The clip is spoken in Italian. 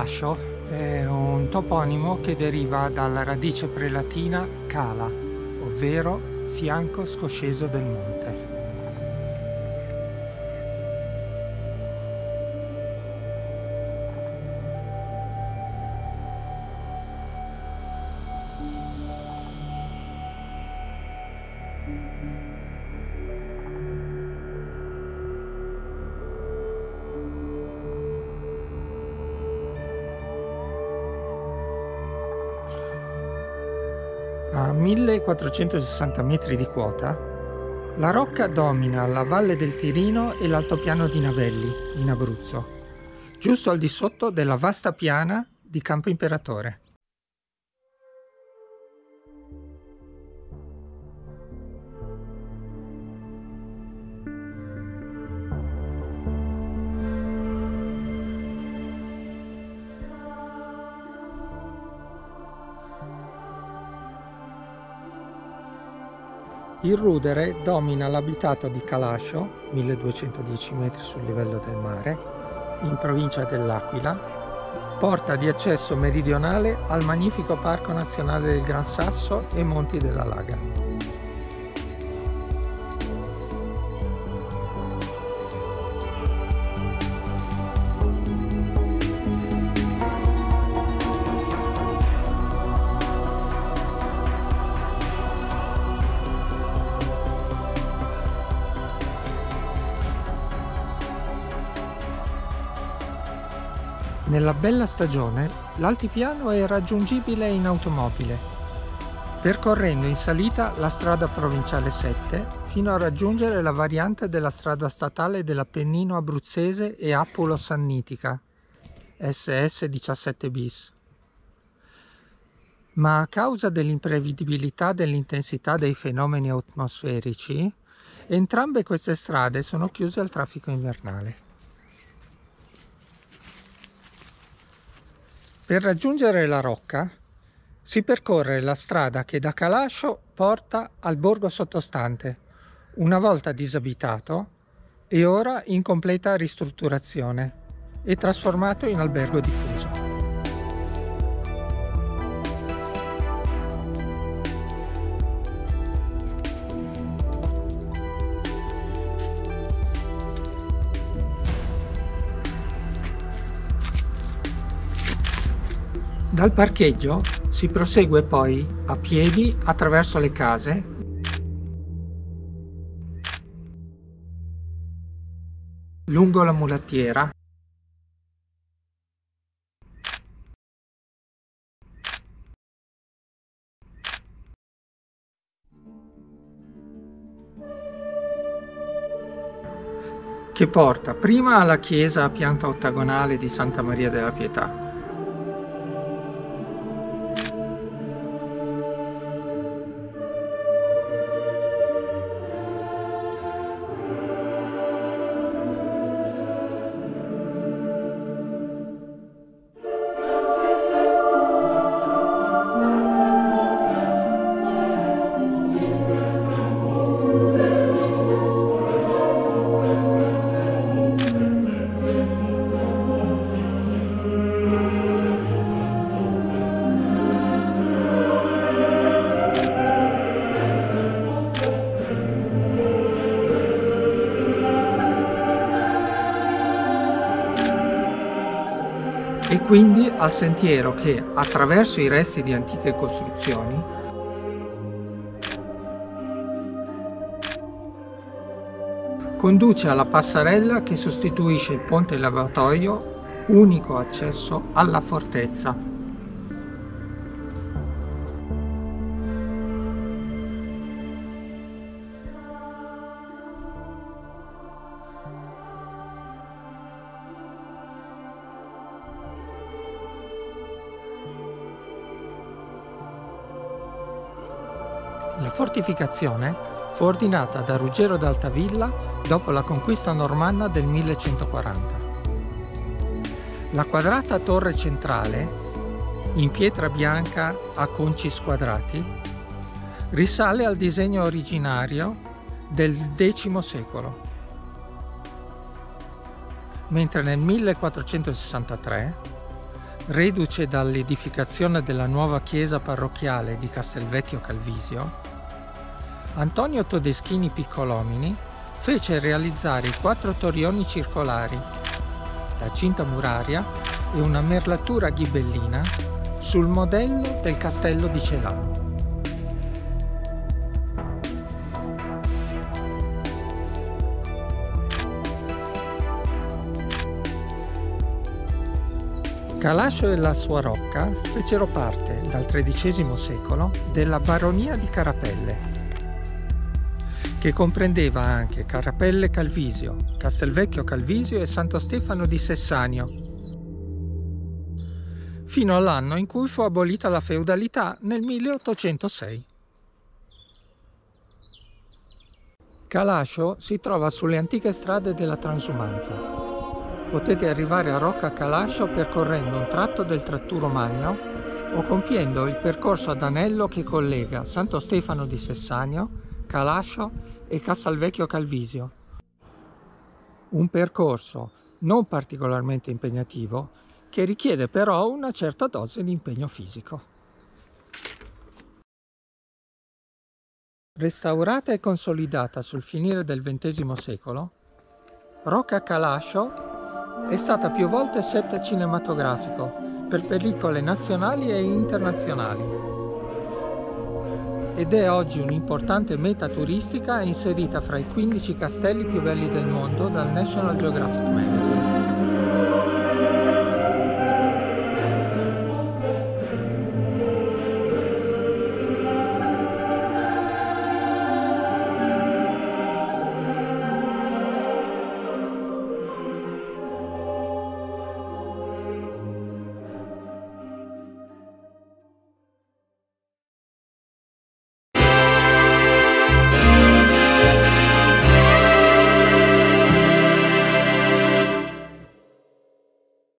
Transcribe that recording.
Calascio è un toponimo che deriva dalla radice prelatina cala, ovvero fianco scosceso del monte. A 1460 metri di quota, la rocca domina la valle del Tirino e l'altopiano di Navelli, in Abruzzo, giusto al di sotto della vasta piana di Campo Imperatore. Il rudere domina l'abitato di Calascio, 1210 metri sul livello del mare, in provincia dell'Aquila, porta di accesso meridionale al magnifico Parco Nazionale del Gran Sasso e Monti della Laga. Nella bella stagione l'altipiano è raggiungibile in automobile, percorrendo in salita la strada provinciale 7 fino a raggiungere la variante della strada statale dell'Appennino abruzzese e Appulo Sannitica, SS 17 bis. Ma a causa dell'imprevedibilità dell'intensità dei fenomeni atmosferici, entrambe queste strade sono chiuse al traffico invernale. Per raggiungere la rocca si percorre la strada che da Calascio porta al borgo sottostante, una volta disabitato e ora in completa ristrutturazione e trasformato in albergo diffuso. Dal parcheggio si prosegue poi a piedi attraverso le case. Lungo la mulattiera. Che porta prima alla chiesa a pianta ottagonale di Santa Maria della Pietà e quindi al sentiero che, attraverso i resti di antiche costruzioni, conduce alla passerella che sostituisce il ponte lavatoio, unico accesso alla fortezza. La fortificazione fu ordinata da Ruggero d'Altavilla dopo la conquista normanna del 1140. La quadrata torre centrale, in pietra bianca a conci squadrati, risale al disegno originario del X secolo, mentre nel 1463 reduce dall'edificazione della nuova chiesa parrocchiale di Castelvecchio Calvisio, Antonio Todeschini Piccolomini fece realizzare i quattro torrioni circolari, la cinta muraria e una merlatura ghibellina sul modello del castello di Celano. Calascio e la sua rocca fecero parte, dal XIII secolo, della baronia di Carapelle, che comprendeva anche Carapelle Calvisio, Castelvecchio Calvisio e Santo Stefano di Sessanio, fino all'anno in cui fu abolita la feudalità nel 1806. Calascio si trova sulle antiche strade della transumanza, Potete arrivare a Rocca Calascio percorrendo un tratto del Tratturo Magno o compiendo il percorso ad anello che collega Santo Stefano di Sessanio, Calascio e Castelvecchio Calvisio. Un percorso non particolarmente impegnativo che richiede però una certa dose di impegno fisico. Restaurata e consolidata sul finire del XX secolo, Rocca Calascio è stata più volte set cinematografico per pellicole nazionali e internazionali ed è oggi un'importante meta turistica inserita fra i 15 castelli più belli del mondo dal National Geographic Magazine.